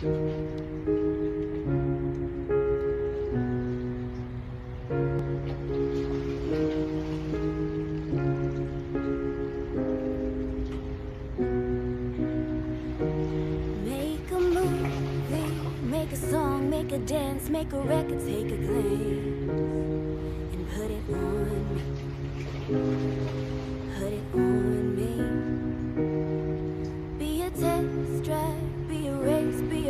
Make a movie, make a song, make a dance, make a record, take a glance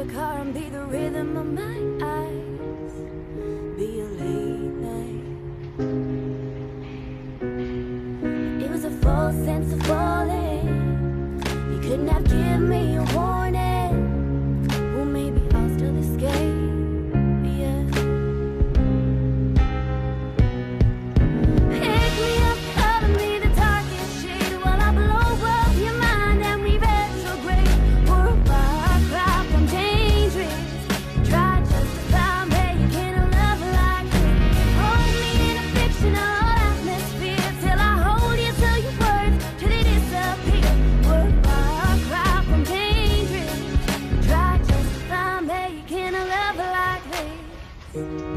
be car, and be the rhythm of my eyes. Be a late night. It was a false sense of falling. You couldn't have given me a 嗯。